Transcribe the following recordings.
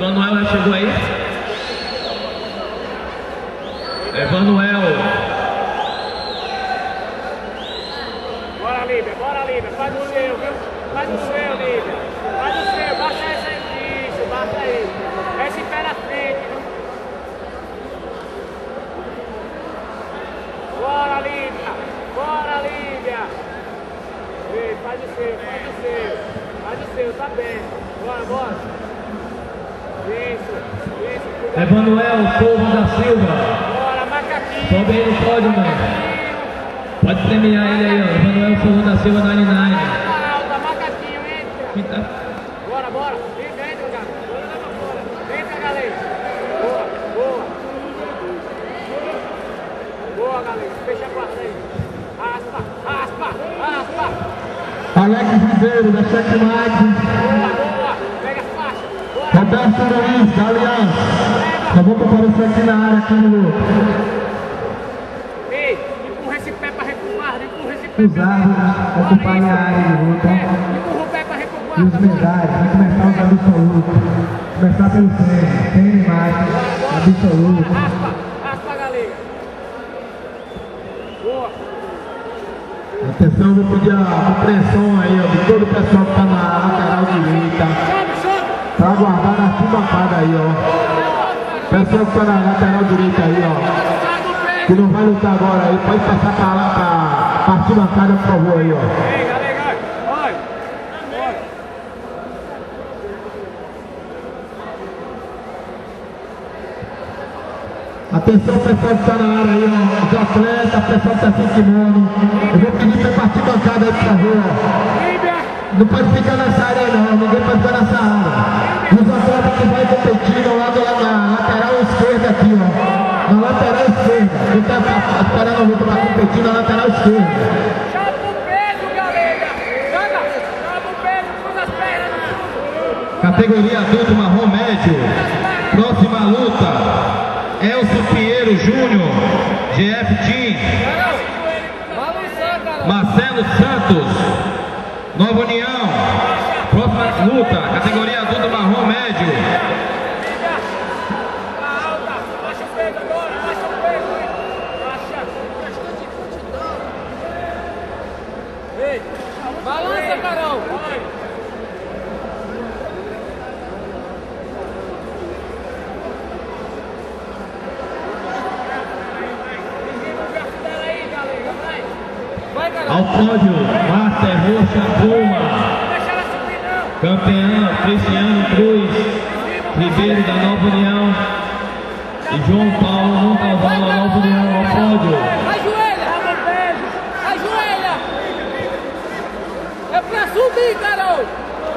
Emanuel já chegou aí? Emanuel. Bora, Líbia, bora, Líbia. Faz o seu, viu? Faz o seu, Líbia. Faz o seu, baixa essa aí. Isso, baixa aí. Esse pé na frente, viu? Bora, Líbia. Bora, Líbia. Faz o seu, faz o seu. Faz o seu, tá bem. Bora, bora. Isso, isso. cuidado. Emanuel Povo da Silva. Sobe aí no pódio, mano. Pode premiar ele aí, ó. Emanuel Povo da Silva 99. Tá alta, entra. Quem tá? Bora, bora. Entra, entra, cara. Entra, galera. Boa, boa. Boa, galera. Fecha a porta aí. Raspa, raspa, raspa. Alex Ribeiro, da Checkmate. Roberto Luiz, da Aliança. Só vou aparecer aqui na área, aqui no Ei, empurra esse pé pra recuar. Empurra esse pé Os árvores acompanham a área de luta. Empurra o pé pra recuar. E os medalhas, vai começar os absolutos. Começar pelo treino, treino mais, absoluto. Raspa, raspa, galera. Boa. Atenção, vou pedir a compreensão aí, ó, de todo o pessoal que tá na. Sobe, Pra aguardar na arquibancada aí, ó. Pessoal que tá na lateral direita aí, ó. Que não vai lutar agora aí, pode passar pra lá, pra, pra arquibancada, por favor aí, ó. Atenção, pessoal que tá na área aí, ó. Os atletas, pessoal que tá sem kimono. Eu vou pedir pra ir pra arquibancada aí, por favor. Não pode ficar nessa área não, ninguém galera! Joga! Chapa o peso, cruza as pernas no chão! Categoria adulto marrom médio. Próxima luta. Elcio Pinheiro Júnior. GF Team. Marcelo Santos. Nova União. Próxima luta. Categoria Balança, Carol! Vai! Ao pódio. Master Roxa Puma. Campeão Cristiano Cruz. Ribeiro da Nova União. E João Paulo subir, Carol!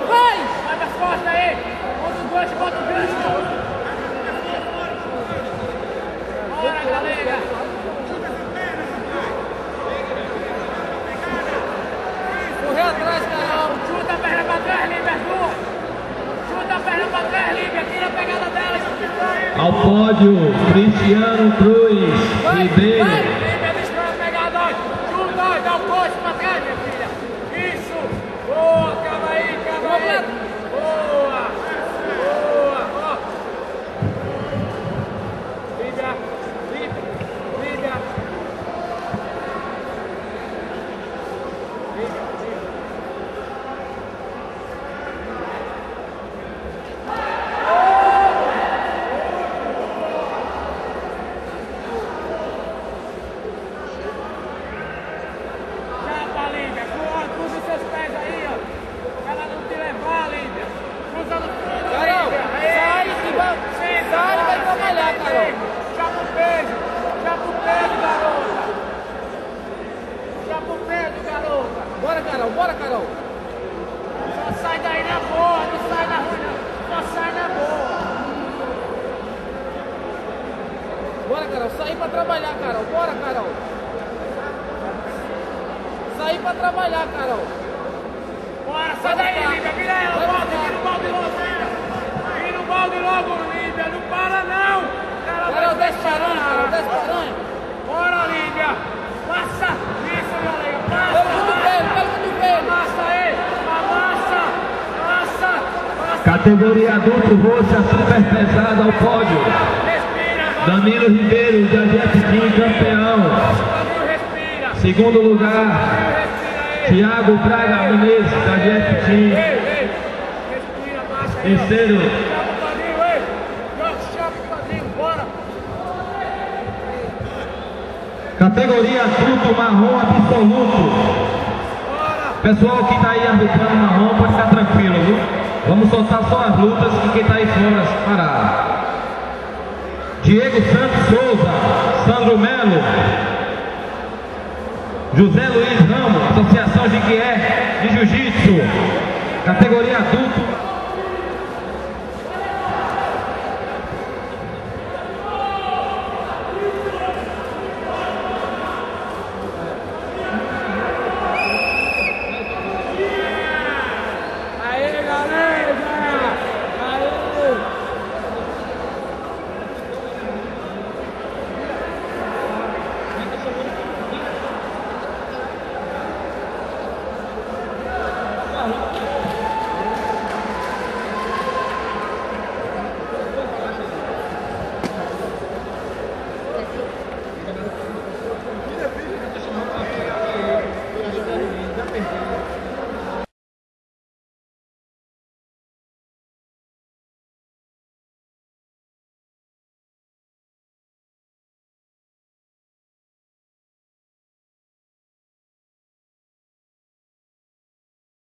Vai! Vai das costas aí! Bota o gancho, bota o gancho! Bora, galera! Correu atrás, Carol! Chuta a perna pra trás, Lívia! Chuta a perna pra trás, Lívia! Tira a pegada dela! Ao pódio, Cristiano Cruz. Ribeiro. vai! Lívia, destrói a pegada, ó! Chuta, ó! Dá o coxo pra trás, minha filha! Isso! Boa! Calma aí, calma aí! Boa! Boa! Ó! Lívia! Lívia! Lívia! Lívia! Lívia! Chapa, Lívia. Cruza, cruza os seus pés aí, ó. Pra ela não te levar, Lívia. Cruza no fundo, Carol, Lívia. sai Isso. que vai- Senta, sai e vai bora, trabalhar, senta, Carol. senta. Chapa o peso. Chapa o peso, garota. Chapa o peso, garota. Bora, Carol, bora, Carol. Só sai daí na boa, não sai na ruim, não. Só sai na boa. Bora, Carol, sair pra trabalhar, Carol. Bora, Carol. Sair pra trabalhar, Carol. Bora, sai daí, Lívia. Vira ela, Vai volta. Vira o balde logo, Lívia. Vira o balde logo, Lívia. Não para, não. Ela Carol, desce pra aranha, Carol, desce. Bora, Lívia! Passa! Isso, galera! Passa! Pelo pelo mundo veio. Amassa aí! Amassa! Passa! Passa! Categoria adulto roxa super pesada ao pódio. Danilo Ribeiro, da Jeff campeão. Segundo lugar. Thiago Braga baixa aí. ó. Terceiro, categoria adulto marrom absoluto. Pessoal que tá aí arbitrando marrom pode ficar tranquilo, viu? Vamos soltar só as lutas e quem tá aí fora parar. Diego Santos Souza, Sandro Melo, José Luiz Ramos, Associação Jiquié de Jiu-Jitsu, categoria adulto.